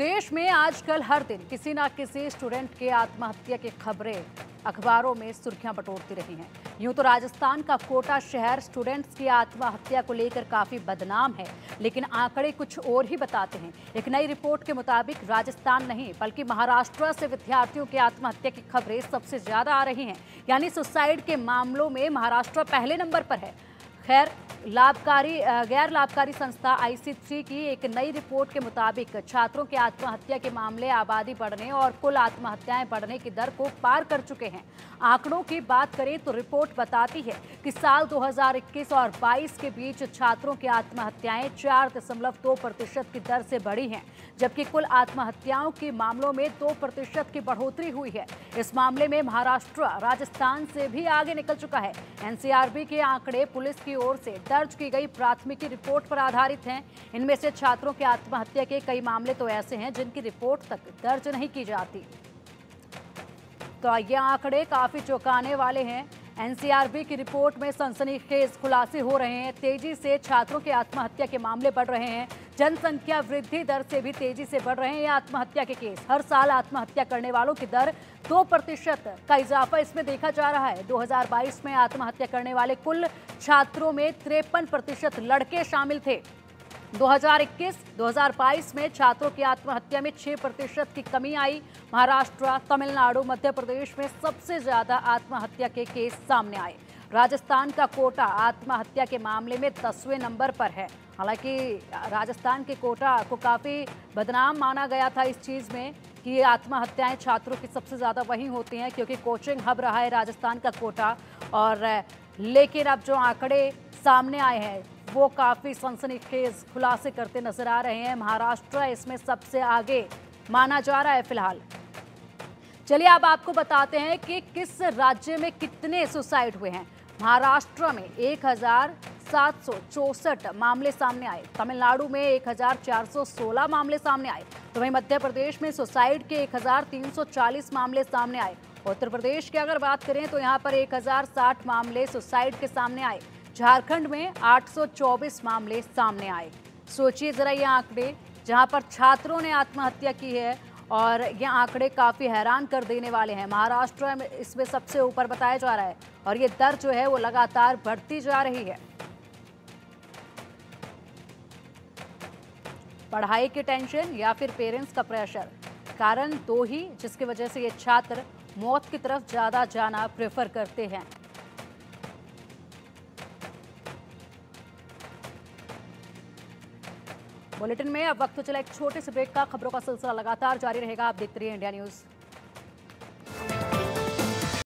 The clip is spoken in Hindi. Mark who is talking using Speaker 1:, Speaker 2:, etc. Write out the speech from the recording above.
Speaker 1: देश में आजकल हर दिन किसी ना किसी स्टूडेंट के आत्महत्या की खबरें अखबारों में सुर्खियाँ बटोरती रही हैं। यूँ तो राजस्थान का कोटा शहर स्टूडेंट्स की आत्महत्या को लेकर काफ़ी बदनाम है, लेकिन आंकड़े कुछ और ही बताते हैं। एक नई रिपोर्ट के मुताबिक राजस्थान नहीं, बल्कि महाराष्ट्र से विद्यार्थियों की आत्महत्या की खबरें सबसे ज़्यादा आ रही हैं। यानी सुसाइड के मामलों में महाराष्ट्र पहले नंबर पर है। खैर, लाभकारी गैर लाभकारी संस्था आईसीसी की एक नई रिपोर्ट के मुताबिक छात्रों की आत्महत्या के मामले आबादी बढ़ने और कुल आत्महत्याएँ बढ़ने की दर को पार कर चुके हैं। आंकड़ों की बात करें तो रिपोर्ट बताती है कि साल 2021 और 22 के बीच छात्रों की आत्महत्याएँ चार दशमलव दो प्रतिशत की दर से बढ़ी हैं, जबकि कुल आत्महत्याओं के मामलों में दो प्रतिशत की बढ़ोतरी हुई है। इस मामले में महाराष्ट्र, राजस्थान से भी आगे निकल चुका है। एनसीआरबी के आंकड़े पुलिस की ओर से दर्ज की गई प्राथमिकी रिपोर्ट पर आधारित हैं। इनमें से छात्रों की आत्महत्या के कई मामले तो ऐसे हैं जिनकी रिपोर्ट तक दर्ज नहीं की जाती। तो ये आंकड़े काफ़ी चौंकाने वाले हैं। एनसीआरबी की रिपोर्ट में सनसनीखेज खुलासे हो रहे हैं। तेज़ी से छात्रों के आत्महत्या के मामले बढ़ रहे हैं। जनसंख्या वृद्धि दर से भी तेज़ी से बढ़ रहे हैं आत्महत्या के केस। हर साल आत्महत्या करने वालों की दर दो प्रतिशत का इजाफा इसमें देखा जा रहा है। 2022 में आत्महत्या करने वाले कुल छात्रों में तिरपन प्रतिशत लड़के शामिल थे। 2021-2022 में छात्रों की आत्महत्या में 6 प्रतिशत की कमी आई। महाराष्ट्र, तमिलनाडु, मध्य प्रदेश में सबसे ज़्यादा आत्महत्या के केस सामने आए। राजस्थान का कोटा आत्महत्या के मामले में दसवें नंबर पर है। हालाँकि राजस्थान के कोटा को काफ़ी बदनाम माना गया था इस चीज़ में कि ये आत्महत्याएँ छात्रों की सबसे ज़्यादा वहीं होती हैं, क्योंकि कोचिंग हब रहा है राजस्थान का कोटा। और लेकिन अब जो आंकड़े सामने आए हैं वो काफ़ी सनसनीखेज खुलासे करते नज़र आ रहे हैं। महाराष्ट्र इसमें सबसे आगे माना जा रहा है फ़िलहाल। चलिए अब आपको बताते हैं कि किस राज्य में कितने सुसाइड हुए हैं। महाराष्ट्र में एक मामले सामने आए। तमिलनाडु में 1416 मामले सामने आए। तो वहीं मध्य प्रदेश में सुसाइड के 1340 मामले सामने आए। उत्तर प्रदेश की अगर बात करें तो यहाँ पर 1060 मामले सुसाइड के सामने आए। झारखंड में 824 मामले सामने आए। सोचिए जरा ये आंकड़े, जहाँ पर छात्रों ने आत्महत्या की है और ये आंकड़े काफ़ी हैरान कर देने वाले हैं। महाराष्ट्र में इसमें सबसे ऊपर बताया जा रहा है और ये दर जो है वो लगातार बढ़ती जा रही है। पढ़ाई की टेंशन या फिर पेरेंट्स का प्रेशर? कारण दो ही, जिसकी वजह से ये छात्र मौत की तरफ़ ज़्यादा जाना प्रेफर करते हैं। बुलेटिन में अब वक्त तो चला एक छोटे से ब्रेक का, खबरों का सिलसिला लगातार जारी रहेगा। आप देखते रहिए इंडिया न्यूज़।